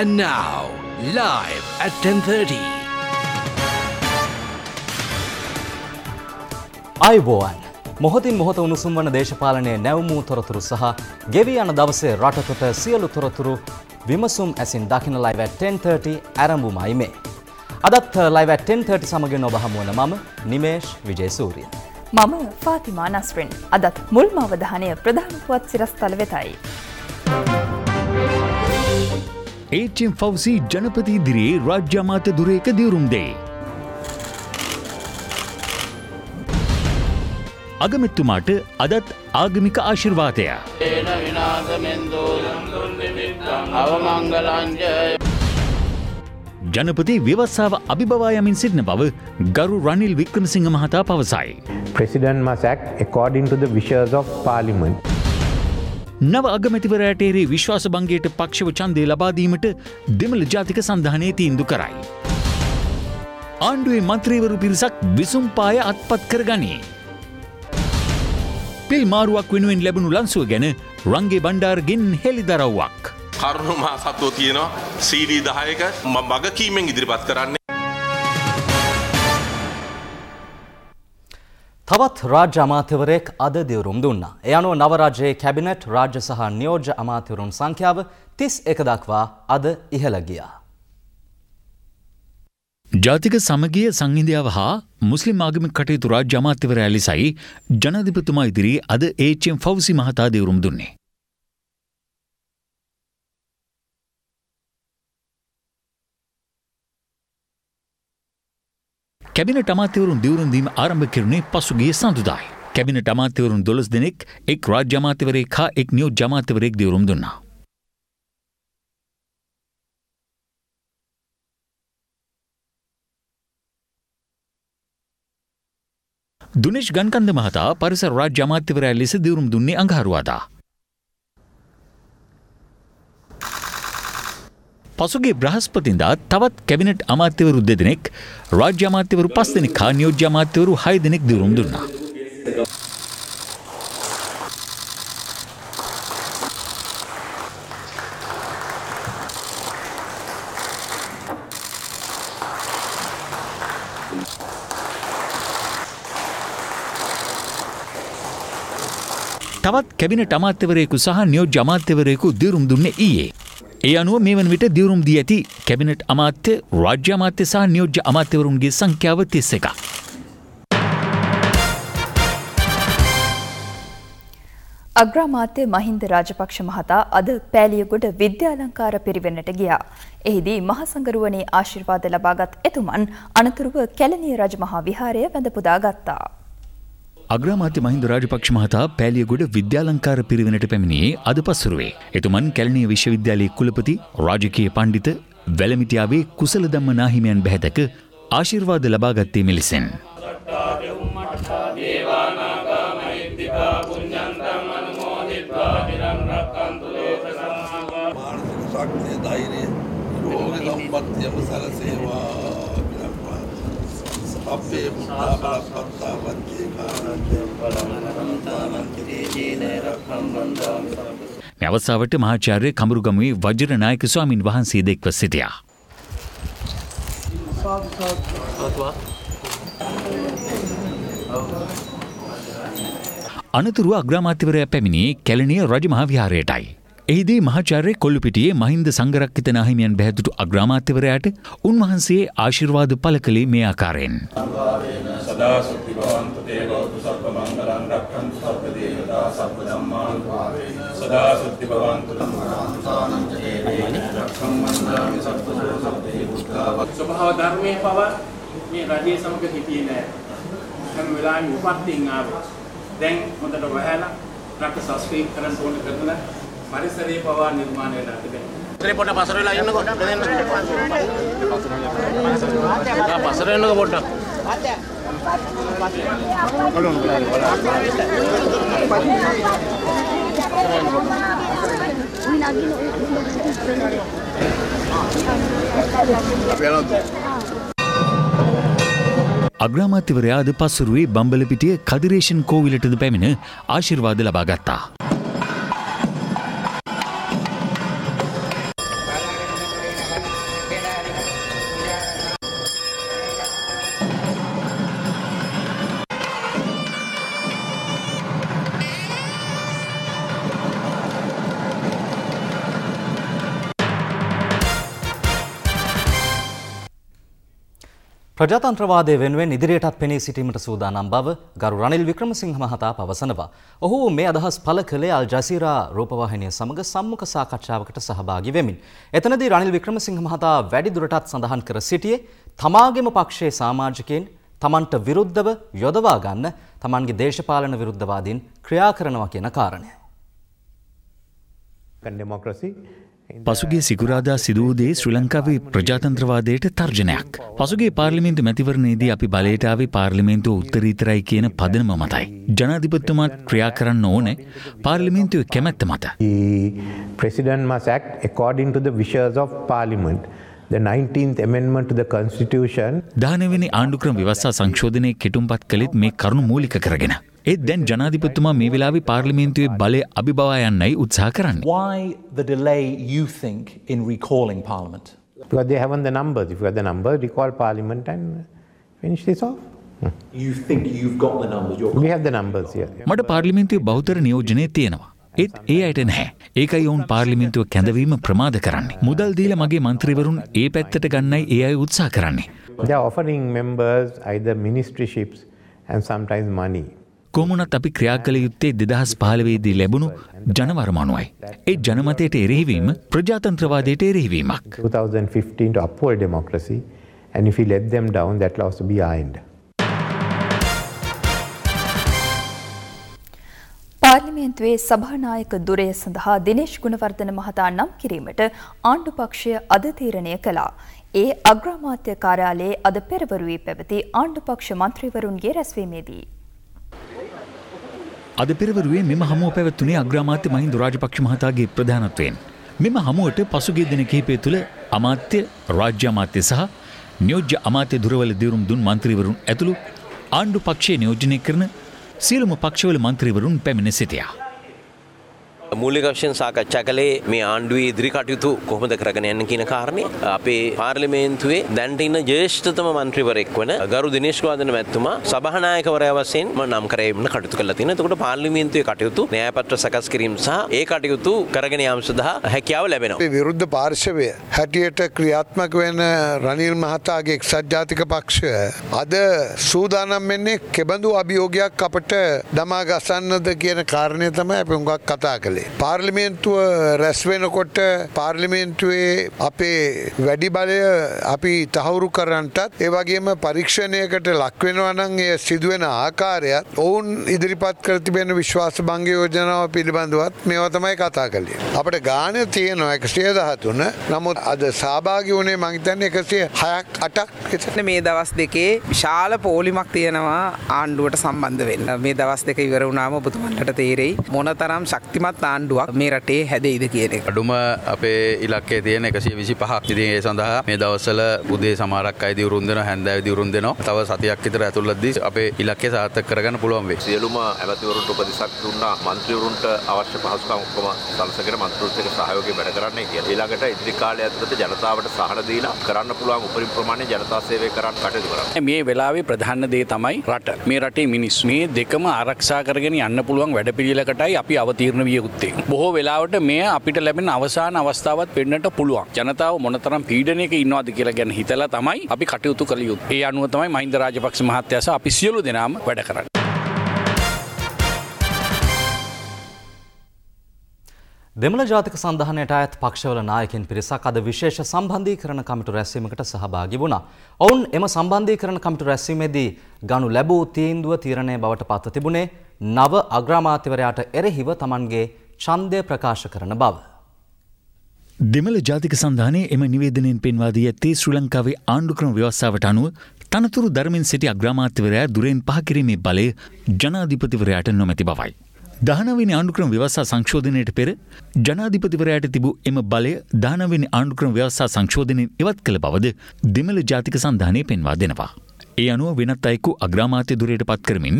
And now, live at 10.30. අයිබෝවන් මොහොතින් මොහොත උණුසුම් වන දේශපාලනය නැවමූ තොරතුරු සහ ගෙවී යන දවසේ රටකොට සියලු තොරතුරු විමසුම් ඇසින් දකින ලයිව 1030 ඇරඹුමයි මේ. අදත් ලයිව 1030 සමගෙන් ඔබ හමුවන මම නිමේෂ් විජේසූරිය. මම ෆාතිමා නස්රින් අදත් මුල්ම අවධානය ප්‍රධානපුවත් සිරස්තල වෙතයි. ඒචම් ෆවසි ජනපති ඉදිරියේ රාජ්‍ය අමාත්‍ය දුරේක දියුරුම් දේ. අගමැත්තුමාට අදත් ආගමික ආශිර්වාදය. ඒන විනාසමෙන්දෝ අවමංගලංජය ජනපති ව්‍යවස්සාාව අභිබවා යමින් සිටින බව ගරු රනිල් වික්‍රමසිංහ මහතා පවසයි. President must act according to the wishes of Parliament. නව අගමැතිවරෑටේරේ විශ්වාස බංගේට පක්ෂව චන්දය ලබාදීමට දෙමළ ජාතික සඳහනය තීන්දු කරයි. ආණ්ඩුවේ මන්ත්‍රීවරු පිරිසක් විසුම් පාය අත්පත් කර ගනී. පිල් මාරුවක් වෙනුවෙන් ලැබුණු ලන්සුව ගැන රංගේ බණ්ඩාර්ගෙන් හෙළි දරව්වක්. කරුණුමා සත්වෝ තියෙනවා සීඩී දහයක මගකීමෙන් ඉදිරිපත් කරන්නේ තවත් රාජ්‍ය අමාත්‍යවරයෙක් අද දිවරුම් දුන්න. එ අනුව නවරාජයේ කැබිනට් රාජ්‍ය සහ නියෝජ්‍ය අමාත්‍යවරුන් සංඛ්‍යාව තිස් එක දක්වා අද ඉහළ ගියා. ජාතික සමගිය සංහිදියාව හා මුස්ලිම් ආගමික කටයුතු රාජ්‍ය අමාත්‍යවරයා ලෙසයි ජනාධිපතිතුමා ඉදිරි අද ඒචම් ෆවසි මහතා දෙවරුම් දුන්නේ. කැබිනට අමාත්‍යවරුන් දිවරුන්දීම ආරම්භ කරනේ පසුගේ සඳුදායි. කැබිනට අමාත්‍යවරුන් දොළස් දෙනෙක් එක් රාජ්‍ය අමාත්‍යවරයෙක් හා එක් නියෝ ජමාත්‍යවරයෙක් දිවරුම් දුන්නා. දුනේශ් ගන්කන්ද මහතා පරිසර රාජ්‍ය අමාත්‍යවරයා ලෙස දිවුරුම් දුන්නේ අඟහරුවාදා. පසුගේ බ්‍රහස්පතින්දා තවත් කැබිනට් අමාත්‍යවරු දෙදෙනෙක් රාජ්‍ය අමාත්‍යවරු පස් දෙනෙක් හා නියෝජ්‍ය අමාත්‍යවරු හය දෙනෙක් දිවුරුම් දුන්නා. තවත් කැබිනට අමාත්‍යවරයෙකු සහ නියෝජ්‍ය අමාත්‍යවරයෙකු දිවරුම් දුන්නේ ඊයේ. ඒ අනුව මේ වන විට දිවරුම් දී ඇති කැබිනට් අමාත්‍ය රාජ්‍ය අමාත්‍ය සහ නියෝජ්‍ය අමාත්‍යවරුන්ගේ සංඛ්‍යාව තිස්ස එක. අග්‍රාමාත්‍ය මහින්ද රාජපක්ෂ මහතා අද පෑලියගොඩ විද්‍යාලංකාර පිරිවෙන්නට ගියා. එහිදී මහසඟරුවනේ ආශිර්වාද ලබාගත් එතුමන් අනතුරුව කැලණිය රජමහා විහාරය වැඳපුදා ගත්තා. අග්‍රාමාත්‍ය මහින්ද රාජපක්ෂ මහතා පෑලියගොඩ විද්‍යාලංකාර පිරිවෙනට පැමිණියේ අද පසුරුවේ. එතුමන් කැලණිය විශ්වවිද්‍යාලයේ කුලපති රාජකීය පණ්ඩිත වැලමිටියාවේ කුසල ධම්ම නාහිමියන් බැහැදක ආශිර්වාද ලබාගත්තේ මෙලෙසෙන්. මානසික ශක්තිය ධෛර්යය රෝග සම්පත්තියම සැලසේවා අපේ පුතා බලපත්තා පත්තිය මේ අවස්ථාවට මහාචාර්ය කමරුගමුවේ වජ්‍රනායක ස්වාමින් වහන්සේ දෙක්ව සිටියා. අනතුරුව අග්‍රාමාත්‍යවරයා පැමිණියේ කැලණිය රජමහා විහාරයටයි. එහිදී මහාචාර්ය කොල්ලුපිටියේ මහින්ද සංගරක්කිත නාහිමියන් බැහැදුටු අග්‍රාමාත්‍යවරයාට උන්වහන්සේ ආශිර්වාද පළ කළේ මේ ආකාරයෙන්. සදා සුක්ති භවන්තු තේ භවතු සබ්බ මංගලං රක්ඛන්තු සබ්බ දේවතා සබ්බ ධම්මාන් සදා සුක්ති භවන්තු ස්වභාව ධර්මයේ පව මේ රජයේ සමග හිටියේ නෑ. හැම වෙලාවෙම උපත්ින් ආවේ. දැන් හොඳට වහලා රට සස්පීක් කරන්න ඕන කරන පරිසරයේ පවා නිර්මාණය වෙලා තිබෙනවා. ත්‍රේ පොඩ පසර වෙලා ඉන්නකො දෙන්න පසර එන්නකො පොඩ්ඩක් අග්‍රාමාත්‍යවරයාද පසුරුවේ බම්බලපිටිය කදිරේෂන් කෝවිලටද පැමිණ ආශිර්වාද ලබා ගත්තා. ප්‍රජාතන්ත්‍රවාදය වෙනුවෙන් ඉදිරියටත් පෙනී සිටීමට සූදානම් බව ගරු රනිල් වික්‍රමසිංහ මහතා පවසනවා. ඔහු මේ අදහස් පළ කළේ අල් ජසීරා රූපවාහිනිය සමග සම්මුඛ සාකච්ඡාවකට සහභාගී වෙමින්. එතනදී රනිල් වික්‍රමසිංහ මහතා වැඩිදුරටත් සඳහන් කර සිටියේ තමාගේම පක්ෂයේ සාමාජිකයන් තමන්ට විරුද්ධව යොදවා ගන්න තමන්ගේ දේශපාලන විරුද්ධවාදීන් ක්‍රියා කරනවා කියන කාරණය. democracy පසුගේ සිකුරාදා සිදුවූදේ ශ්‍රී ලංකාවේ ප්‍රජාතන්ත්‍රවාදයට තර්ජනයක්. පසුගේ පාර්ලිමේන්තු මැතිවරණයේදී අපි බලයටාවේ පාර්ලිමේන්තුව උත්තරීතරයි කියන පදනම මතයි. ජනාධිපත්තුමාත් ක්‍රියා කරන්න ඕනේ පාර්ලිමේන්තුව කැමැත්ත මත. Must act according to the wishes of parliament. The 19th amendment to the constitution දානවෙනි ආණ්ඩුක්‍රම විවස්සා සංශෝධනය කෙටුම්පත් කළෙත් මේ කරුණු මූලික කරගෙන. ඒත් දැන් ජනාධිපතිතුමා මේ වෙලාවේ පාර්ලිමේන්තුවේ බලය අභිබවා යන්නයි උත්සාහ කරන්නේ. Why the delay, you think, in recalling Parliament? because they haven't the numbers. If you have the numbers, recall parliament and finish this off. You think you've got the numbers. You're We have the numbers here. මට පාර්ලිමේන්තුවේ බෞතර නියෝජනය තියෙනවා. ඒත් ඒ අයට නැහැ. ඒකයි ඔවුන් පාර්ලිමේන්තුව කැඳවීම ප්‍රමාද කරන්නේ. මුදල් දීලා මගේ මන්ත්‍රීවරුන් ඒ පැත්තට ගන්නයි ඒ අය උත්සාහ කරන්නේ. They are offering members either ministryships and sometimes money. කොමුණත් අපි ක්‍රියා කළ යුත්තේ දෙදහස් පහළවේදී ලැබුණු ජනවරමනුවයි. ඒ ජනමතයට එරෙහිවීම ප්‍රජාතන්ත්‍රවාදයට එරෙහිවීමක්. 2015 to uphold democracy, and if we let them down, that will also be our end. පාර්ලිමේන්තුවේ සභානායක දුරය සඳහා දිනේශ් ගුණවර්ධන මහතා නම් කිරීමට ආණ්ඩු පක්ෂය අද තීරණය කළා. ඒ අග්‍රාමාත්‍ය කාර්යාලයේ අද පෙරවරුවේ පැවති ආණ්ඩු පක්ෂ මන්ත්‍රීවරුන්ගේ රැස්වීමේදී. අද පෙරවරුවේ මෙම හමුව පැවැත්තුනේ අග්‍රාමාත්‍ය මහින්ද රාජපක්ෂ මහතාගේ ප්‍රධානත්වයෙන්. මෙම හමුවට පසුගේ දින කිහිපය තුළ අමාත්‍ය රාජ්‍ය අමාත්‍ය සහ නියෝජ්‍ය අමාත්‍ය දුරවල දිවරුම් දුන් මන්ත්‍රීවරුන් ඇතුළු ආණ්ඩු පක්ෂය නියෝජනය කරන සියලුම පක්ෂවල මන්ත්‍රීවරුන් පැමිණ සිටියා. මූලික වශයෙන් සාකච්ඡා කළේ මේ ආණ්ඩුවේ ඉදිරි කටයුතු කොහොමද කරගෙන යන්න කියන කාරණේ අපේ පාර්ලිමේන්තුවේ දැන්ට ඉන්න ජ්‍යෙෂ්ඨතම මන්ත්‍රීවරයෙක් වන ගරු දිනේෂ් වාදන මැතිතුමා සභානායකවරයා වශයෙන් මම නම් කරගෙන කටයුතු කළා තියෙනවා. එතකොට පාර්ලිමේන්තුවේ කටයුතු න්‍යායපත්‍ර සකස් කිරීම සහ ඒ කටයුතු කරගෙන යාම සඳහා හැකියාව ලැබෙනවා. විරුද්ධ පාර්ශවය හැටියට ක්‍රියාත්මක වෙන රනිල් මහතාගේ එක්සත් ජාතික පක්ෂ අද සූදානම් වෙන්නේ කෙබඳු අභියෝගයක් අපට දමා ගසන්නද කියන කාරණය තමයි අපි හුඟක් කතා කළේ. පාර්ලිමේන්තුව රැස්වෙනකොට පාර්ලිමේන්තුවේ අපේ වැඩි බලය අපි තහවුරු කරන්නටත් ඒ වගේම පරීක්ෂණයකට ලක්වෙනවා නම් එය සිදුවෙන ආකාරයත් ඔවුන් ඉදිරිපත් කර තිබෙන විශ්වාස භංග යෝජනාව පිළිබඳවත් මේවා තමයි කතා කළේ. අපට ගාන තියෙනවා එකසිය දහතුන. නමුත් අද සහභාගි වුණේ මංහිතන්න එකසිය හයක් අටක් එතන මේ දවස් දෙකේ විශාල පෝලිමක් තියෙනවා ආණ්ඩුවට සම්බන්ධ වෙන්න. මේ දවස් දෙක ඉවර වුණාම ඔබතුමන්ට තේරෙයි මොන තරම් ශක්තිමත් ආණ්ඩුවක් මේ රටේ හැදෙයිද කියන එක. අඩුම අපේ ඉලක්කේ තියෙන එකසිය විසි පහක් ඉතින් ඒ සඳහා මේ දවස්සල උදේ සමරක් අයි දිවරුන් දෙන හැන්දෑ දිවරුන් දෙනවා තව සතියක් විතර ඇතුළත්දී අපේ ඉලක්කේ සාර්ථක කරගන්න පුළුවන් වේ. සියලුම ඇමතිවරුන්ට උපදෙසක් දුන්නා මන්ත්‍රීවරුන්ට අවශ්‍ය පහසුකම් ඔක්කොම සලසගෙන මන්ත්‍රීවරුත් එක්ක සහයෝගය වැඩ කරන්නයි කියලා. ඊළඟට ඉදිරි කාලය ඇතුළත ජනතාවට සහන දීලා කරන්න පුළුවන් උපරිම ප්‍රමාණය ජනතා සේවය කරන්න කටයුතු කරන්න. මේ වෙලාවේ ප්‍රධාන දේ තමයි රට. මේ රටේ මිනිස් මේ දෙකම ආරක්ෂා කරගෙන යන්න පුළුවන් වැඩපිළිවෙලකටයි අපි අවතීර්ණ විය යුත්තේ. බොහෝ වෙලාවට මේ අපිට ලැබෙන අවසාන අවස්ථාවත් වෙන්නට පුළුවන්. ජනතාව මොනතරම් පීඩනයක ඉන්නවාද කියලා ගැන හිතලා තමයි අපි කටයුතු කළ යුත්තේ. ඒ අනුව තමයි මහින්ද රාජපක්ෂ මහත්තයා සහ අපි සියලු දෙනාම වැඩ කරන්නේ. දෙමළ ජාතික සඳහනයට අයත් පක්ෂවල නායකින් පිරිසක් අද විශේෂ සම්බන්ධීකරණ කමිටු රැස්වීමකට සහභාගි වුණා. ඔවුන් එම සම්බන්ධීකරණ කමිටු රැස්වීමේදී ගනු ලැබූ තීන්දුව තීරණය බවට පත්ව තිබුණේ නව අග්‍රාමාත්‍යවරයාට එරෙහිව තමන්ගේ ඡන්දය ප්‍රකාශ කරන බව. දෙමළ ජාතික සන්ධානයේ එම නිවේදනයෙන් පෙන්වාදී ඇත්තේ ශ්‍රී ලංකාවේ ආණ්ඩුක්‍රම ව්‍යවස්ථාවට අනුව තනතුරු ධර්මෙන් සිටි අග්‍රාමාත්‍යවරයා දුරෙන් පහකිරීමේ බලය ජනාධිපතිවරයාට නොමැති බවයි. දහනවෙනි ආණ්ඩුක්‍රම ව්‍යවස්ථා සංශෝධනයට පෙර ජනාධිපතිවරයාට තිබූ එම බලය දානවෙනි ආණ්ඩුක්‍රම ව්‍යවස්ථා සංශෝධනයෙන් ඉවත් කළ බවද දෙමළ ජාතික සන්ධානය පෙන්වා දෙනවා. ඒ අනුව වෙනත් අයෙකු අග්‍රාමාත්‍ය දුරයට පත් කරමින්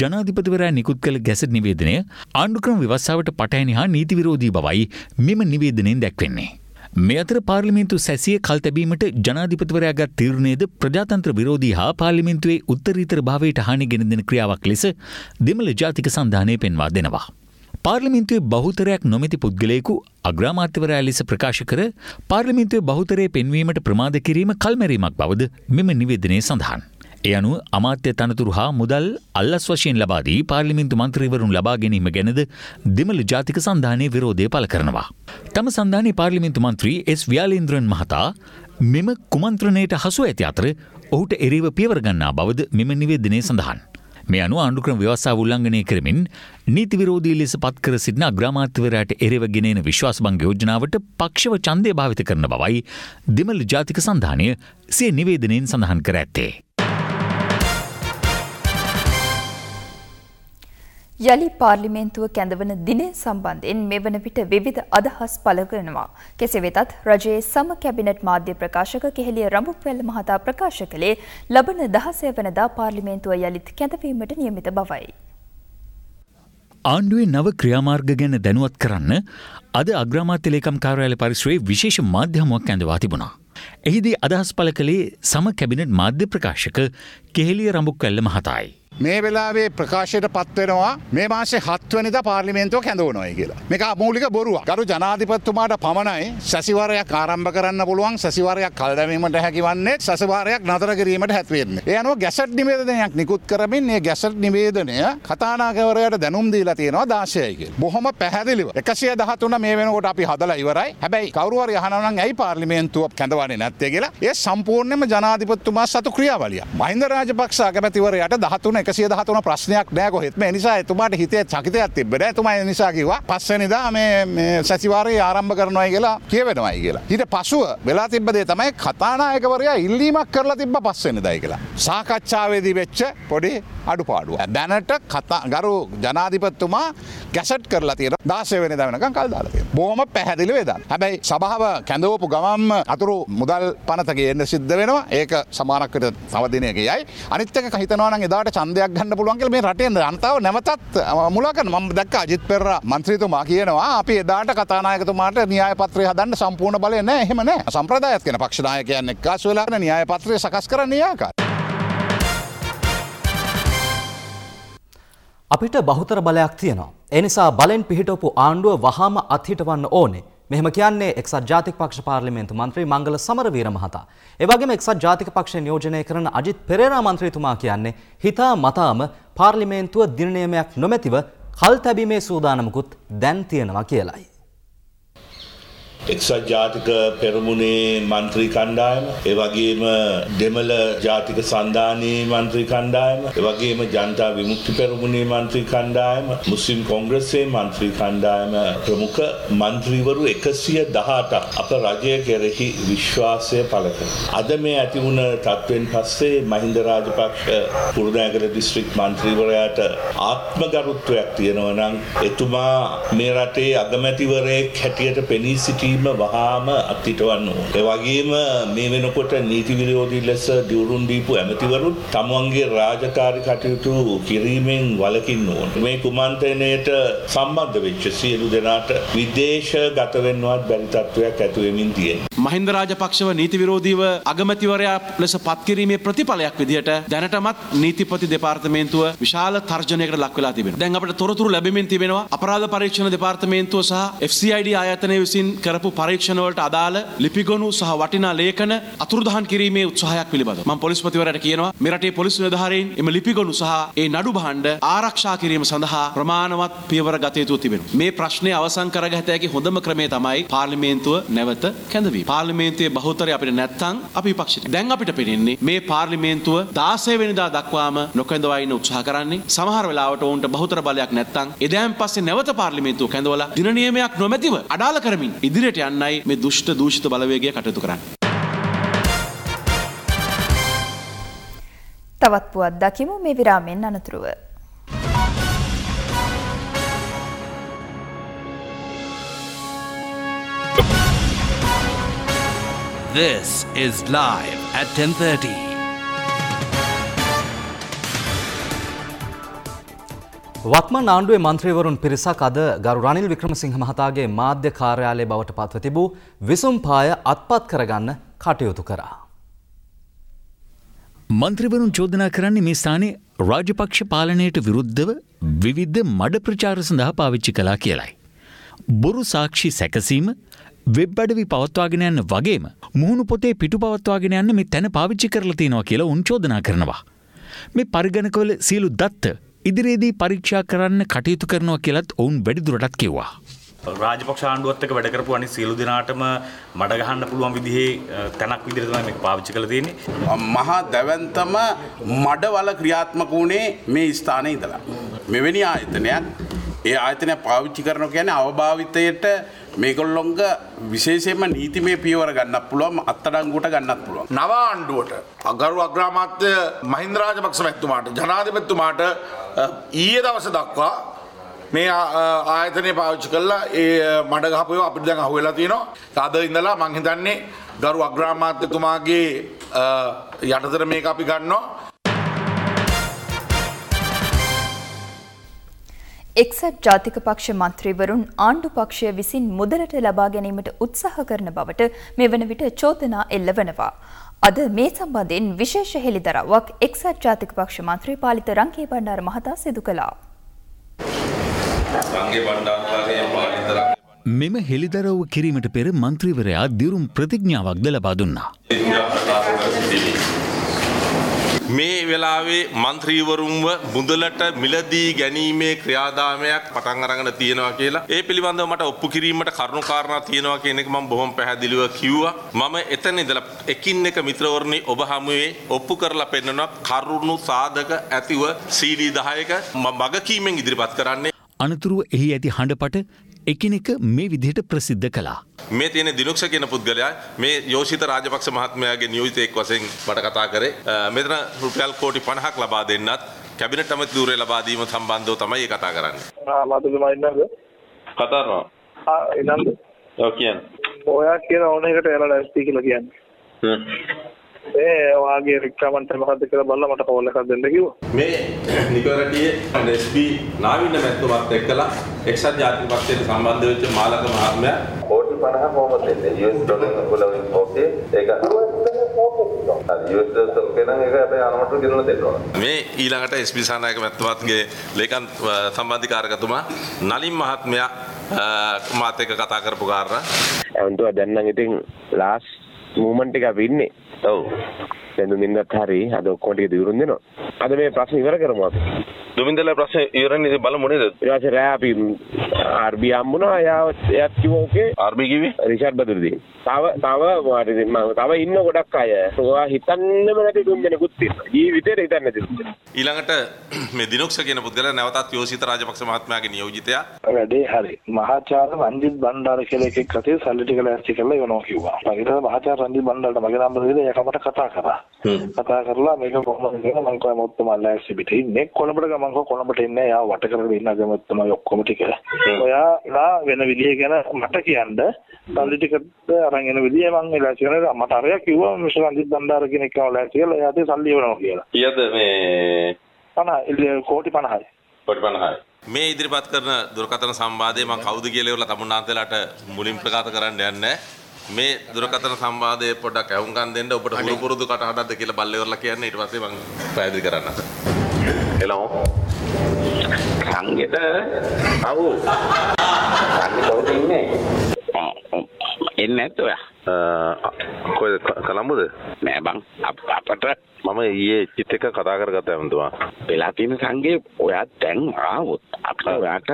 ජනාධිපතිවරයා නිකුත් කළ ගැසට නිවේදනය ආණ්ඩුක්‍රම ව්‍යවස්ථාවට පටහැනි හා නීති විරෝධී බවයි මෙම නිවේදනයෙන් දැක්වෙන්නේ. මේ අතර පාර්ලිමේන්තු සැසිය කල් තැබීමට ජනාධිපතිවරයාගත් තීරණයද ප්‍රජාතන්ත්‍ර විරෝධී හා පාර්ලිමේන්තුවේ උත්තරීතර භාවයට හානි ගෙන දෙන ක්‍රියාවක් ලෙස දෙමළ ජාතික සන්ධානය පෙන්වා දෙනවා. පාර්ලිමින්තුවේ බහුතරයක් නොමැති පුද්ගලයෙකු අග්‍රාමාත්‍යවරයා ලෙස ප්‍රකාශ කර පාර්ලිමින්තුවේ බහුතරය පෙන්වීමට ප්‍රමාද කිරීම කල්මැරීමක් බවද මෙම නිවේදනය සඳහන්. එ අනුව අමාත්‍ය තනතුරු හා මුදල් අල්ලස් වශයෙන් ලබාදී පාර්ලිමින්තු මන්ත්‍රීවරුන් ලබා ගැනීම ගැනද දෙමළ ජාතික සන්ධානය විරෝධය පල කරනවා. තම සන්ධානය පාර්ලිමින්තු මන්ත්‍රී එස් ව්‍යාලේන්ද්‍රන් මහතා මෙම කුමන්ත්‍රණයට හසු ඇති අතර ඔහුට එරේව පියවරගන්නා බවද මෙම නිවේදනය සඳහන්. මේ අනු ආණ්ඩුක්‍රම ව්‍යවස්ථාව උල්ලංඝනය කරමින් නීති විරෝධී ලෙස පත්කර සිටින අග්‍රාමාත්‍යවරයාට එරෙව ගෙනෙන විශ්වාසභංග යෝජනාවට පක්ෂව ඡන්දය භාවිත කරන බවයි දෙමළ ජාතික සන්ධානය සිය නිවේදනයෙන් සඳහන් කර ඇත්තේ. යළි පාර්ලිමේන්තුව කැඳවන දිනය සම්බන්ධයෙන් මෙවන විට විවිධ අදහස් පළ කරනවා. කෙසේ වෙතත් රජයේ සම කැබිනට් මාධ්‍ය ප්‍රකාශක කෙහෙලිය රඹුක්වැල්ල මහතා ප්‍රකාශ කළේ ලබන දහසය වනදා පාර්ලිමේන්තුව යළිත් කැඳවීමට නියමිත බවයි. ආණ්ඩුවේ නව ක්‍රියාමාර්ග ගැන දැනුවත් කරන්න අද අග්‍රාමාත්‍ය ලේකම් කාර්යාලය පරිශ්‍රයේ විශේෂ මාධ්‍යහමුවක් ඇඳවා තිබුණා. එහිදී අදහස් පල කළේ සම කැබිනට් මාධ්‍ය ප්‍රකාශක කෙහෙලිය රඹුක්වැල්ල මහතායි. මේ වෙලාවේ ප්‍රකාශයට පත්වෙනවා මේ මාසේ හත්වනිද පාර්ලිමේන්තුව කැඳවනොයි කියලා. මේක මූලික බොරුව. ගරු ජනාධිපත්තුමාට පමණයි සැසිවරයක් ආරම්භ කරන්න පුළුවන් සැසිවරයක් කල්දැවීමට හැකිවන්නේ සසවාරයක් නතර කිරීමට හැත්වෙන්නේ. ඒ අනුව ගැසට් නිවේදනයක් නිකුත් කරමින් මේ ගැසට් නිවේදනය කතානාකවරයට දැනුම් දීලා තියෙනවා දාශයක. බොහොම පැහැදිලිව එකසිය දහතුන මේ වෙනකොට අපි හදලා ඉවරයි හැබැයි කවරුවර යහනන් ඇයි පාර්ලිමේන්තුව කැඳවන්නේ නැත්තේ කියලා ඒ සම්පූර්ණයම ජනාධිපත්තුමා සතු ක්‍රියාවලිය. මහින්ද රාජපක්ෂ අගමැතිවරයට දහතුන එකසිය දහතුන ප්‍රශ්නයක් නෑ කොහෙත්ම නිසා එතුමාට හිතේ චකිතයක් තිබෙන එතුමයි නිසා කිවා පස්සනිදා මේ සැසිවාරයේ ආරම්භ කරනවයි කියලා කියවෙනවයි කියලා. ඊට පසුව වෙලා තිබ්බදේ තමයි කතානායකවරයා ඉල්ලීමක් කරලා තිබ්බ පස්සෙන දයි කියලා. සාකච්ඡාවේදී වෙච්ච පොඩි අඩුපාඩුව. දැනට කතා ගරු ජනාධිපත්තුමා ගැසට් කරලා තියෙන දාසය වෙන දවනකම් කල් දාලා තියෙනවා. බොහොම පැහැදිලි වේදන්. හැබැයි සභාව කැඳවපු ගමම්ම අතුරු මුදල් පනතක එන්න සිද්ධ වෙනවා. ඒක සමානකට තව දිනයක යයි. අනිත් එක හිතනවා නම් එදාට ඡන්දයක් ගන්න පුළුවන් කියලා මේ රටේ ජනතාව නැවතත් මුලා කරන මම දැක්ක අජිත් පෙරේරා මන්ත්‍රීතුමා කියනවා අපි එදාට කතානායකතුමාට න්‍යාය පත්‍රය හදන්න සම්පූර්ණ බලය නැහැ. එහෙම නැහැ. සම්ප්‍රදායත් කියන පක්ෂ නායකයන් එක්කාසු වෙලා න්‍යාය පත්‍රය සකස් කරන්න ආකාරය. අපිට බහුතර බලයක් තියෙනවා. එනිසා බලෙන් පිහිටවපු ආණ්ඩුව වහාම අත්හිටවන්න ඕනේ. මෙහෙම කියන්නේ එක්සත් ජාතික පක්ෂ පාර්ලිමේන්තු මන්ත්‍රී මංගල සමරවීර මහතා. ඒ වගේම එක්සත් ජාතික පක්ෂය නියෝජනය කරන අජිත් පෙරේරා මන්ත්‍රීතුමා කියන්නේ හිතා මතාම පාර්ලිමේන්තුව දින නියමයක් නොමැතිව කල් තැබීමේ සූදානමකුත් දැන් තියෙනවා කියලයි. එක්සත් ජාතික පෙරමුණේ මන්ත්‍රී කණ්ඩායම ඒ වගේම දෙමළ ජාතික සන්ධානයේ මන්ත්‍රී කණ්ඩායම ඒ වගේම ජනතා විමුක්ති පෙරමුණේ මන්ත්‍රී කණ්ඩායම මුස්ලිම් කොංග්‍රස්සේ මන්ත්‍රී කණ්ඩායම ප්‍රමුඛ මන්ත්‍රීවරු 118ක් අප රජය කෙරෙහි විශ්වාසය පළ කරනවා. අද මේ ඇති වුණ තත්ත්වෙන් පස්සේ මහින්ද රාජපක්ෂ කුරුණෑගල දිස්ත්‍රික් මන්ත්‍රීවරයාට ආත්මගරුත්වයක් තියෙනවා නම් එතුමා මේ රටේ අගමැතිවරයෙක් හැටියට පෙනී සිටීම වහාම අත්හිටවන්න ඕන. ඒ වගේම මේ වෙනකොට නීති විරෝධී ලෙස දියුරුම් දීපු ඇමතිවරුත් තමුන්ගේ රාජකාරී කටයුතු කිරීමෙන් වළකින්න ඕන. මේ කුමන්ත්‍රණයට සම්බන්ධ වෙච්ච සියලු දෙනාට විදේශගත වෙන්නවත් බැරි තත්ත්වයක් ඇති වෙමින් තියෙනවා. මහින්ද රාජපක්ෂව නීති විරෝධීව අගමැතිවරයා ලෙස පත්කිරීමේ ප්‍රතිඵලයක් විදිහට දැනටමත් නීතිපති දෙපාර්තමේන්තුව විශාල තර්ජනයකට ලක් වෙලා තිබෙනවා. දැන් අපිට තොරතුරු ලැබෙමින් තිබෙනවා අපරාධ පරීක්ෂණ දෙපාර්තමේන්තුව සහ FCID ආයතනය විසින් කරපු පරීක්ෂණ වලට අදාළ ලිපිගොනු සහ වටිනා ලේඛන අතුරුදහන් කිරීමේ උත්සාහයක් පිළිබඳව මම පොලිස්පතිවරයාට කියනවා මේ රටේ පොලිස් නිලධාරීන් එම ලිපිගොනු සහ ඒ නඩු භාණ්ඩ ආරක්ෂා කිරීම සඳහා ප්‍රමාණවත් පියවර ගත යුතු තිබෙනවා. මේ ප්‍රශ්නේ අවසන් කරගත හැකි හොඳම ක්‍රමය තමයි පාර්ලිමේන්තුව නැවත කැඳවීම. පාර්ලිමේන්තුවේ බහුතරය අපිට නැත්තම් අපි විපක්ෂයට. දැන් අපිට පෙනෙන්නේ මේ පාර්ලිමේන්තුව 16 වෙනිදා දක්වාම නොකැඳවා ඉන්න උත්සාහ කරන්නේ. සමහර වෙලාවට ඔවුන්ට බහුතර බලයක් නැත්තම් එදෑන් පස්සේ නැවත පාර්ලිමේන්තුව කැඳවලා දින නියමයක් නොමැතිව අඩාල කරමින් ඉදිරියට යන්නයි මේ දුෂ්ට දූෂිත බලවේගය කටයුතු කරන්නේ. තවත් පුවත් දකිමු මේ විරාමෙන් අනතුරුව. This is live at 10:30. වත්මන් ආණ්ඩුවේ මන්ත්‍රීවරුන් පිරිසක් අද ගරු රනිල් වික්‍රමසිංහ මහතාගේ මාධ්‍ය කාර්යාලය බවට පත්ව තිබූ විසුම් පාය අත්පත් කරගන්න කටයුතු කරා. මන්ත්‍රීවරුන් චෝදනා කරන්නේ මේ ස්ථානයේ රාජපක්ෂ පාලනයට විරුද්ධව විවිධ මඩ ප්‍රචාර සඳහා පාවිච්චි කලා කියලයි. බොරු සාක්ෂි සැකසීම වෙබ් අඩවි පවත්වාගෙන යන්න වගේම මුහුණු පොතේ පිටු පවත්වාගෙන යන්න මේ තැන පාවිච්චි කරලා තියෙනවා කියලා උන් චෝදනා කරනවා. මේ පරිගණකවල සියලු දත්ත ඉදිරියේදී පරීක්ෂා කරන්න කටයුතු කරනවා කියලත් ඔවුන් වැඩිදුරටත් කිව්වා. රාජපක්ෂ ආණ්ඩුවත් එක්ක වැඩ කරපු අනිත් සියලු දෙනාටම මඩ ගහන්න පුළුවන් විදිහේ තැනක් විදිහට තමයි මේක පාවිච්චි කරලා තියෙන්නේ. මහා දැවැන්තම මඩවල ක්‍රියාත්මක වුණේ මේ ස්ථානයේ ඉඳලා. මෙවැනි ආයතනයක් ඒ ආයතනය පාවිච්චි කරනවා කියන්නේ අවභාවිතයට මේගොල්ලොන්ග විශේෂයෙන්ම නීතිමය පියවර ගන්නත් පුළුවන් අත්අඩංගුවට ගන්නත් පුළුවන්. නව ආණ්ඩුවට අගරු අග්‍රාමාත්‍ය මහින්ද රාජපක්ෂ මැතිතුමාට ජනාධිපතිතුමාට ඊයේ දවස දක්වා මේ ආයතනය පාවිච්චි කළා ඒ මඩ ගහපු ඒවා අපිට දැන් අහුවෙලා තියෙනවා. අද ඉඳලා මං හිතන්නේ ගරු අග්‍රාමාත්‍යතුමාගේ යටතට මේක අපි ගන්නවා. එක්සත් ජාතික පක්ෂ මන්ත්‍රීවරුන් ආණ්ඩු පක්ෂය විසින් මුදලට ලබා ගැනීමට උත්සාහ කරන බවට මෙවන විට චෝදනා එල්ලවනවා. අද මේ සම්බන්ධයෙන් විශේෂ හෙළිදරව්වක් එක්සත් ජාතික පක්ෂ මන්ත්‍රී පාලිත රංගේ බණ්ඩාර මහතා සිදු කළා. මෙම හෙළිදරව්ව කිරීමට පෙර මන්ත්‍රීවරයා දිරුම් ප්‍රතිඥාවක්ද ලබා දුන්නා. මේ වෙලාවේ මන්ත්‍රීවරුන්ව මුදලට මිලදී ගැනීමේ ක්‍රියාදාමයක් පටන් අරගෙන තියෙනවා කියලා. ඒ පිළිබඳව මට ඔප්පු කිරීමට කරුණු කාරණා තියෙනවා කියන එක මම බොහොම පැහැදිලිව කිව්වා. මම එතන ඉඳලා එකින් එක මිත්‍රවරුනි ඔබ හමුවේ ඔප්පු කරලා පෙන්නනවා කරුණු සාධක ඇතිව CD 10ක මගකීමෙන් ඉදිරිපත් කරන්නේ. අනතුරුව එහි ඇති හඬපට එකිනෙක මේ විදිහට ප්‍රසිද්ධ කළා. මේ තියෙන දිනුක්ෂ කියන පුද්ගලයා මේ යෝෂිත රාජපක්ෂ මහත්මයාගේ නියෝජිතයෙක් වශයෙන් මට කතා කරේ. මෙතන රුපියල් කෝටි 50ක් ලබා දෙන්නත් කැබිනට් අමති ධූරය ලබා දීම සම්බන්ධව තමයි ඒ කතා කරන්නේ. ආ මතුතුමා ඉන්නවද? කතා කරනවා. ආ ඉන්නවද? ඔව් කියන්න. ඔයා කියන ඕන එකට එයාලා ලෑස්ති කියලා කියන්නේ. ඒ වාගේ රික්කමන්ට මොකද්ද කියලා බලලා මට කෝල් එකක් දෙන්න කිව්වා. මේ නිකරටියේ SB නාවින්න මැතිතුමත් එක්කලා එක්සත් ජාතික පක්ෂයට සම්බන්ධ වෙච්ච මාලක මහත්මයා කෝටි 50 කොහොමද දෙන්නේ? US ඩොලර් වලින් ඕකේ ඒක. මේ ඊළඟට SB සානායක මැතිතුමාගේ ලේකම් සම්බන්ධිකාරකතුමා නලින් මහත්මයා මාත් එක්ක කතා කරපු කාරණා. එවන්තුවා දැන් නම් ඉතින් ලාස්ට් මූමන්ට් එක අපි ඉන්නේ. ඔව්. දැන් දුමින්දත් හරි අද ඔක්කොම ටික දියුරුම් දෙනවා. අද මේ දුමින්දලා ප්‍රශ්න ඉවරන්නේ ඉතින් බලමු නේද? ඊට පස්සේ රෑ අපි RB හම්බුණා. එයා එයාත් කිව්වා ඕකේ. RB කිව්වේ? රිෂාඩ් බදුරුදී. තව තව මම තව ඉන්න ගොඩක් අය. ඔයා හිතන්නෙම නැති දුම් දෙනෙකුත් ඉන්නවා. ජීවිතේට හිතන්නේ නැති. ඊළඟට මේ දිනුක්ෂ කියන පුද්ගලයා නැවතත් යෝසිත රාජපක්ෂ මහත්මයාගේ නියෝජිතයා. වැඩේ හරි. මහාචාර්ය රංජිත් බණ්ඩාර කියලා එකෙක් අතේ සල්ලි ටික ලෑස්ති කරලා එවනවා කිව්වා. ඊට පස්සේ මහාචාර්ය රංජිත් බණ්ඩාරට මගේ නම්බර දීලා එයා කමට කතා කරා. කතා කරලා මේක කොහොමද කියලා මම කිව්වා මොකද මම ලෑස්ති පිට ඉන්නේ. කොළඹට කෝ කොළඹට ඉන්නේ. එයා වට කරගෙන ඉන්න ගමත් තමයි ඔක්කොම ටික. ඔයාලා වෙන විදිය ගැන මට කියන්න සල්ලි ටිකට අරන් එන විදිය මම ලෑස්ති කරනවා. මට අරයා කිව්වා මිස්ටර් රංජිත් බණ්ඩාර කෙනෙක් ලෑස්ති කියලා එයාට සල්ලි එවනවා කියලා. ඊයද මේ 50 කෝටි 50යි. කොටි 50යි. මේ ඉදිරිපත් කරන දුරකථන සම්වාදයේ මම කවුද කියලා ඉවරලා තමුන්නාන්තලාට මුලින් ප්‍රකාශ කරන්න යන්නේ මේ දුරකථන සම්වාදයේ පොඩ්ඩක් ඇහුම්කන් දෙන්න ඔබට හුරු පුරුදු කටහඬක්ද කියලා බල්ල ඉවරලා කියන්න ඊට පස්සේ මම පැහැදිලි කරන්න. හෙලෝ. සංගෙට අවු. සංගෙ කොහෙද ඉන්නේ? එන්නේ නැත් ඔයා. කොහෙද කලම්බුද? නෑ බං අපට මම ඊයේ චිත් එක කතා කරගත්තා එමුතුමා. වෙලා තියෙන සංගේ ඔයා දැන් ආවොත් අපිට ඔයාට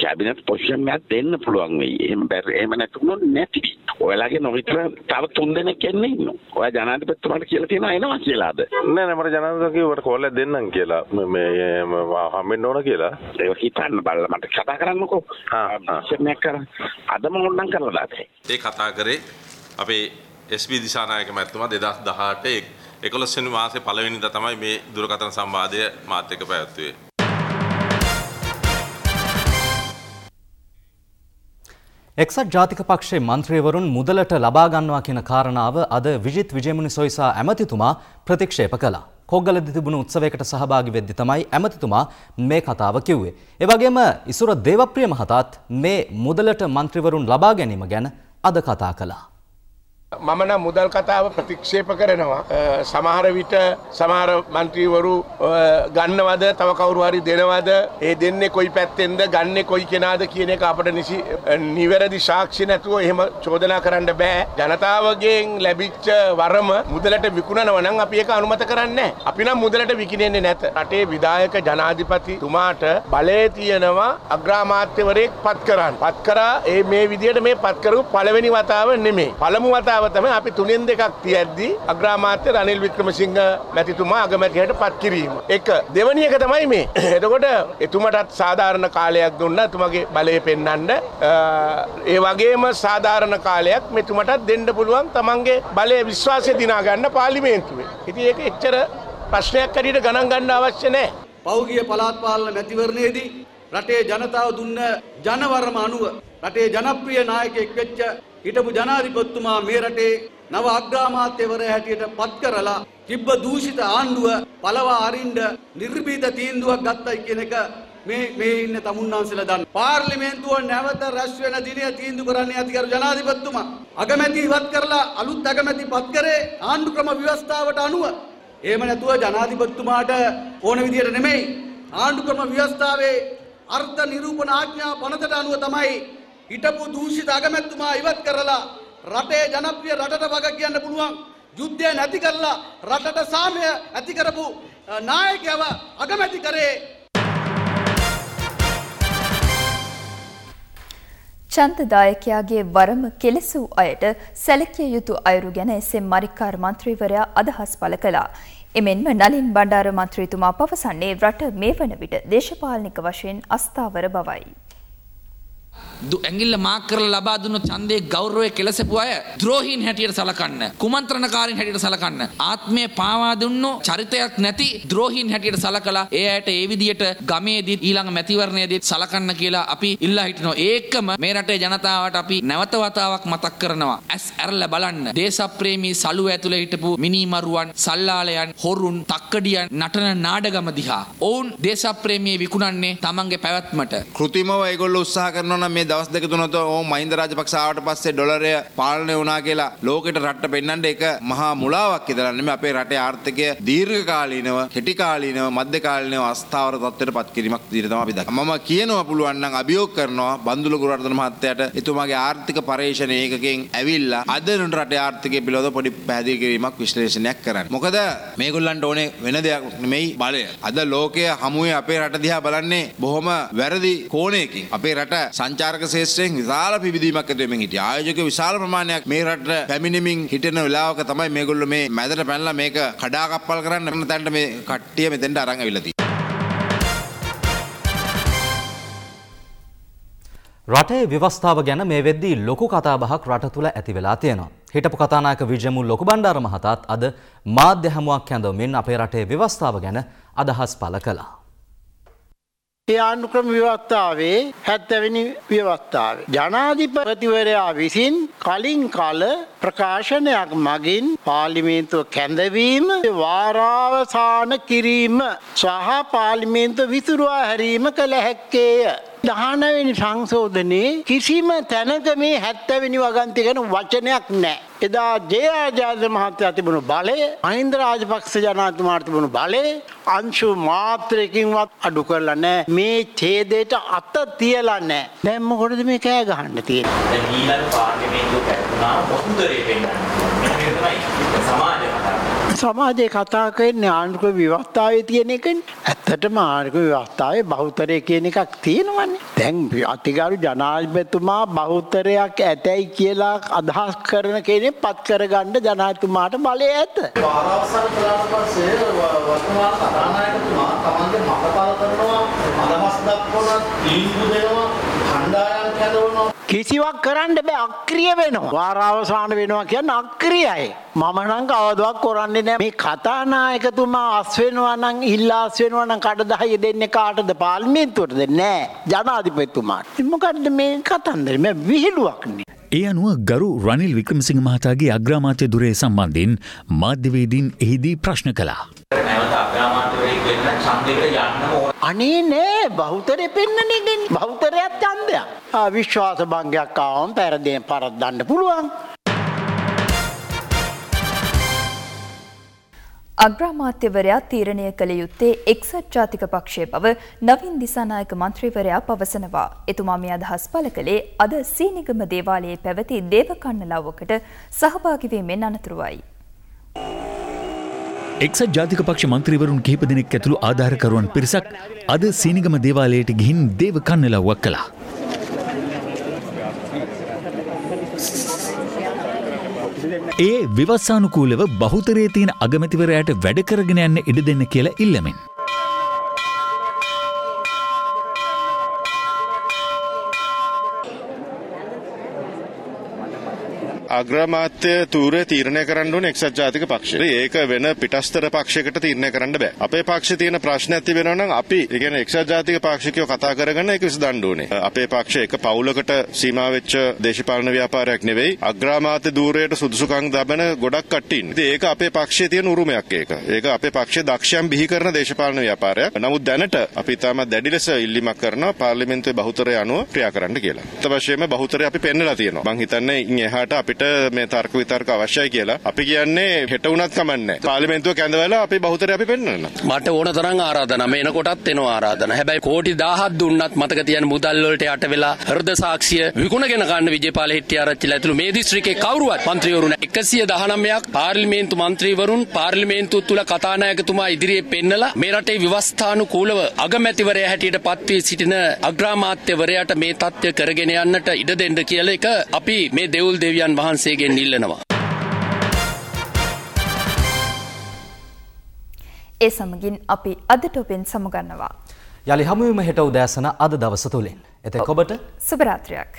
කැබිනට් පොසිෂන් එකක් දෙන්න පුළුවන් වෙයි. එහෙම බැරි එහෙම නැතුනොත් නැති. ඔයාලගේ නොවිතර තව තුන් දෙනෙක් එන්නේ ඉන්නවා. ඔයා ජනාධිපතිතුමාට කියලා තියෙනවා එනවා කියලාද? නෑ නෑ මට ජනාධිපති කිව්වට කෝල් එකක් දෙන්නම් කියලා. මේ හම්බෙන්න ඕන කියලා. ඒක හිතන්න බලලා මට කතා කරන්නකෝ. ආ ආ කරා. අදම ඕනනම් කරලා දාතේ. ඒ කතා කරේ අපේ SB දිසානායක මැතිතුමා 2018 11 වෙනි මාසේ පළවෙනිදා තමයි මේ දුරකථන සංවාදය මාත් එක්ක පැවැත්වුවේ. එක්සත් ජාතික පක්ෂයේ මන්ත්‍රීවරුන් මුදලට ලබා ගන්නවා කියන කාරණාව අද විජිත් විජයමුනි සොයිසා ඇමතිතුමා ප්‍රතික්ෂේප කළා. කොග්ගලදී තිබුණු උත්සවයකට සහභාගී වෙද්දී තමයි ඇමතිතුමා මේ කතාව කිව්වේ. ඒ වගේම ඉසුර දේවප්‍රිය මහතාත් මේ මුදලට මන්ත්‍රීවරුන් ලබා ගැනීම ගැන අද කතා කළා. මම නම් මුදල් කතාව ප්‍රතික්ෂේප කරනවා. සමහර විට සමහර මන්ත්‍රීවරු ගන්නවද තව කවුරු හරි දෙනවද ඒ දෙන්නේ කොයි පැත්තෙන්ද ගන්නේ කොයි කෙනාද කියන එක අපිට නිසි නිවැරදි සාක්ෂි නැතුව එහෙම චෝදනා කරන්න බෑ. ජනතාවගෙන් ලැබිච්ච වරම මුදලට විකුණනවා නම් අපි ඒක අනුමත කරන්නේ නැහැ. අපි නම් මුදලට විකිණෙන්නේ නැත. රටේ විධායක ජනාධිපතිතුමාට බලය තියෙනවා අග්‍රාමාත්‍යවරයෙක් පත් කරන්න. පත් කරා ඒ මේ විදියට මේ පත් කරපු පළවෙනි වතාව නෙමෙයි. පළමු වතාව තමයි අපි තුනෙන් දෙකක් තියද්දී අග්‍රාමාත්‍ය රනිල් වික්‍රමසිංහ මැතිතුමා අගමැතියට පත් කිරීම. එක දෙවැනි එක තමයි මේ. එතකොට එතුමටත් සාධාරණ කාලයක් දුන්නා එතුමගේ බලය පෙන්වන්න. ඒ වගේම සාධාරණ කාලයක් මෙතුමටත් දෙන්න පුළුවන් තමන්ගේ බලය විශ්වාසය දිනා ගන්න පාර්ලිමේන්තුවේ. ඉතින් ඒක එච්චර ප්‍රශ්නයක් හැටියට ගණන් ගන්න අවශ්‍ය නැහැ. පෞගිය පළාත් පාලන මැතිවරණයේදී රටේ ජනතාව දුන්න ජනවරම අනුව රටේ ජනප්‍රිය නායකයෙක් වෙච්ච හිටපු ජනාධිපතිතුමා මේ රටේ නව අග්‍රාමාත්‍යවරයා හැටියට පත් කරලා තිබ්බ දූෂිත ආණ්ඩුව පළවා අරින්න නිර්භීත තීන්දුවක් ගත්තයි කියන එක මේ මේ ඉන්න තමුන්නාන්සලා දන්න. පාර්ලිමේන්තුව නැවත රැස් වෙන දිනය තීන්දුව කරන්නේ අධිකාර ජනාධිපතිතුමා. අගමැති ඉවත් කරලා අලුත් අගමැති පත් කරේ ආණ්ඩු ක්‍රම ව්‍යවස්ථාවට අනුව. එහෙම නැතුව ජනාධිපතිතුමාට ඕන විදියට නෙමෙයි. ආණ්ඩු ක්‍රම ව්‍යවස්ථාවේ අර්ථ නිරූපණ ආඥා පනතට අනුව තමයි හිටපු දූෂිත අගමැතිතුමා ඉවත් කරලා රටේ ජනප්‍රිය රටට වග කියන්න පුළුවන් යුද්ධය නැති කරලා රටට සාමය ඇති කරපු නායකයව අගමැති කරේ චන්දදායකයාගේ වරම කෙලෙසූ අයට සැලකිය යුතු අයුරු ගැන එසෙම් මරික්කාර මන්ත්‍රීවරයා අදහස් පළ කළා. එමෙන්ම නලින් බණ්ඩාර මන්ත්‍රීතුමා පවසන්නේ රට මේ වන විට දේශපාලනික වශයෙන් අස්ථාවර බවයි. ඇඟිල්ල මාක් කරලා ලබා දුන්න ඡන්දේ ගෞරවය කෙලසපු අය ද්‍රෝහීන් හැටියට සලකන්න කුමන්ත්‍රණකාරීන් හැටියට සලකන්න. ආත්මය පාවා දුන්නු චරිතයක් නැති ද්‍රෝහීන් හැටියට සලකලා ඒ අයට ඒ විදියට ගමේදී ඊළඟ මැතිවරණයේදී සලකන්න කියලා අපි ඉල්ලා හිටිනවා. ඒකම මේ රටේ ජනතාවට අපි නැවත වතාවක් මතක් කරනවා. ඇස් ඇරලා බලන්න. දේශප්‍රේමී සලුව ඇතුලේ හිටපු මිනිමරුවන් සල්ලාලයන් හොරුන් තක්කඩියන් නටන නාඩගම දිහා. ඔවුන් දේශප්‍රේමී විකුණන්නේ තමන්ගේ පැවැත්මට. කෘතිමව ඒගොල්ලෝ උත්සාහ කරනවා නම් මේ දවස් දෙක තුනත ඕ මහින්ද රාජපක්ෂ ආවට පස්සේ ඩොලරය පාලනය වුණා කියලා ලෝකෙට රට්ට පෙන්වන්න ඒක මහා මුලාවක් කියලා නෙමෙයි අපේ රටේ ආර්ථිකය දීර්ඝකාලීනව කෙටි කාලීනව මධ්‍ය කාලීනව අස්ථාවර තත්ත්වයට පත් කිරීමක් විදිහට තමයි අපි දක්වන්නේ. මම කියනවා පුළුවන් නම් අභියෝග කරනවා බන්දුල ගුරුවර්ධන මහත්තයාට එතුමාගේ ආර්ථික පරීක්ෂණ ඒකකෙන් ඇවිල්ලා අද රටේ ආර්ථිකය පිළිබඳව පොඩි පැහැදිලි කිරීමක් විශ්ලේෂණයක් කරන්න. මොකද මේගොල්ලන්ට ඕනේ වෙන දෙයක් නෙමෙයි බලය. අද ලෝකය හමුවේ අපේ රට දිහා බලන්නේ බොහොම වැරදි කෝණයකින්. අපේ රට සංචාරක ශේෂ්ත්‍රයෙන් විශාල පිබිදීමක් ඇති වෙමින් හිටියා. ආයෝජක විශාල ප්‍රමාණයක් මේ රටට පැමිණෙමින් හිටින වෙලාවක තමයි මේගොල්ලෝ මේ මැදට පැනලා මේක කඩාකප්පල් කරන්න තැනට මේ කට්ටිය මෙතෙන්ට අරන් ඇවිල්ලා තියෙන්නේ. රටේ ව්‍යවස්ථාව ගැන මේ වෙද්දී ලොකු කතාබහක් රට තුළ ඇති වෙලා තියෙනවා. හිටපු කතානායක විජයමුල් ලොකු බණ්ඩාර මහතාත් අද මාධ්‍ය හමුවක් ඇඳවමින් අපේ රටේ ව්‍යවස්ථාව ගැන අදහස් පළ කළා. ඒ ආණ්ඩුක්‍රම ව්‍යවස්ථාවේ හැත්තැවෙනි ව්‍යවස්ථාවේ. ජනාධිපතිවරයා විසින් කලින් කල ප්‍රකාශනයක් මගින් පාලිමේන්තුව කැඳවීම වාරාවසාන කිරීම සහ පාලිමේන්තුව විතුරවා හැරීම කළ හැක්කේය. දහනවෙනි සංශෝධනයේ කිසිම තැනක මේ හැත්තැවෙනි වගන්ති ගැන වචනයක් නෑ. එදා ජයාජාද මහත්තයා තිබුණු බලය අහින්ද රාජපක්ෂ ජනාධිපතිතුමාට තිබුණු බලය අංශු මාත්‍රයකින්වත් අඩු කරලා නැහැ. මේ ඡේදයට අත තියලා නැහැ. දැන් මොකටද මේ කෑ ගහන්න තියෙන්නේ? දැන් ඊළඟ පාර්ලිමේන්තුව කැඩුනා බොහෝතරේ පෙන්නන්නේ. මේක තමයි සමාජ සමාජය කතා කරන්නේ ආණ්ඩුක ව්‍යවස්ථාවේ තියෙන එකනේ. ඇත්තටම ආණ්ඩුක ව්‍යවස්ථාවේ බහුතරය කියන එකක් තියෙනවනේ. දැන් අතිගරු ජනාධිපතිතුමා බහුතරයක් ඇතැයි කියලා අදහස් කරන කෙනෙක් පත් කරගන්න ජනාධිපතිතුමාට බලය ඇත. වාරවසන් කළාට පස්සේ වර්තමාන කතානායකතුමා තමන්ගේ මතපල කරනවා අදහස් දක්වනවා තීන්දුව දෙනවා කණ්ඩායම් කැඳවනවා කිසිවක් කරන්න බෑ අක්‍රිය වෙනවා. වාරාවසාන වෙනවා කියන්නේ අක්‍රියයි. මම නම් කවදාවත් කරන්නේ නෑ. මේ කතානායකතුමා අස් වෙනවා නම් ඉල්ලා අස් වෙනවා නම් කඩදාසිය දෙන්නේ කාටද? පාර්ලිමේන්තුවට දෙන්නේ නෑ. ජනාධිපතිතුමාට. මොකද්ද මේ කතන්දර? මේ විහිළුවක් නේ. ඒ අනුව ගරු රනිල් වික්‍රමසිංහ මහතාගේ අග්‍රාමාත්‍ය දුරේ සම්බන්ධයෙන් මාධ්‍යවේදීන් එහිදී ප්‍රශ්න කළා. නැවත අග්‍රාමාත්‍යවරයෙක් වෙන්න ඡන්දයකට යන්න. අනේ නෑ බෞතරය පෙන්නනගෙන් බෞතරයක් චන්දයක් විශ්වාස භංගයක් ආවම් පැරදයෙන් පරත් දන්න පුළුවන්. අග්‍රාමාත්‍යවරයා තීරණය කළ යුත්තේ එක්සත් ජාතික පක්ෂය බව නවින් දිසානායක මන්ත්‍රීවරයා පවසනවා. එතුමා මේ අදහස් පළ කළේ අද සීනිගම දේවාලයේ පැවති දේවකන්නලාවකට සහභාගිවීමෙන් අනතුරුවයි. එක්සත් ජාතික පක්ෂ මන්ත්‍රීවරුන් කිහිප දෙනෙක් ඇතුළු ආධාරකරුවන් පිරිසක් අද සීනිගම දේවාලයට ගිහින් දේව කන්නලව්වක් කළා. ඒ විවස්සානුකූලව බහුතරයේ තියෙන අගමැතිවරයට වැඩ කරගෙන යන්න ඉඩ දෙන්න කියලා ඉල්ලමින්. අග්‍රමාත්‍ය තූරය තීරණය කරන්න ඕනේ එක්සත් ජාතික පක්ෂය. ඒක වෙන පිටස්තර පක්ෂයකට තීරණය කරන්න බෑ. අපේ පක්ෂේ තියෙන ප්‍රශ්න ඇති වෙනවා නම් අපි ඒ කියන්නේ එක්සත් ජාතික පාක්ෂිකයෝ කතා කරගෙන ඒක විසඳන්න ඕනේ. අපේ පක්ෂය එක පවුලකට සීමා වෙච්ච දේශපාලන ව්‍යාපාරයක් නෙවෙයි. අග්‍රාමාත්‍ය ධූරයට සුදුසුකම් දබන ගොඩක් කට්ටිය ඉන්නේ. ඉතින් ඒක අපේ පක්ෂයේ තියෙන උරුමයක් ඒක. ඒක අපේ පක්ෂයේ දක්ෂයන් බිහි කරන දේශපාලන ව්‍යාපාරයක්. නමුත් දැනට අපි තාම දැඩි ලෙස ඉල්ලීමක් කරනවා පාර්ලිමේන්තුවේ බහුතරය අනුව ක්‍රියා කරන්න කියලා. අත්‍යවශ්‍යම බහුතරය අපි පෙන්නලා තියෙනවා. මං හිතන්නේ ඉන් එහාට අපිට මේ තර්ක විතර්ක අවශ්‍යයි කියලා. අපි කියන්නේ හෙට වුණත් කමන්නේ. පාර්ලිමේන්තුව කැඳවලා අපි බහුතරය අපි පෙන්වන්න. මට ඕන තරම් ආරාධනා මේ එනකොටත් එනවා ආරාධනා. හැබැයි කෝටි 1000ක් දුන්නත් මතක තියන්න මුදල් වලට යට වෙලා හෘද සාක්ෂිය විකුණගෙන ගන්න විජේපාල හෙට්ටිආරච්චිලා ඇතුළු මේ දිස්ත්‍රික්කේ කවුරුවත් මන්ත්‍රීවරු නැහැ. 119ක් පාර්ලිමේන්තු මන්ත්‍රීවරුන් පාර්ලිමේන්තුව තුල කතානායකතුමා ඉදිරියේ පෙන්නලා මේ රටේ ව්‍යවස්ථානුකූලව අගමැතිවරයා හැටියට පත් වී සිටින අග්‍රාමාත්‍යවරයාට මේ තත්ත්වය කරගෙන යන්නට ඉඩ දෙන්න කියලා එක අපි මේ දෙවුල් දෙවියන් වහන්සේගෙන් ඉල්ලනවා. ඒ සමගින් අපි අදට ඔබෙන් සමුගන්නවා. යළි හමුවීම හෙට උදෑසන අද දවස තුළින්. එතෙක් ඔබට සුභරාත්‍රයක්.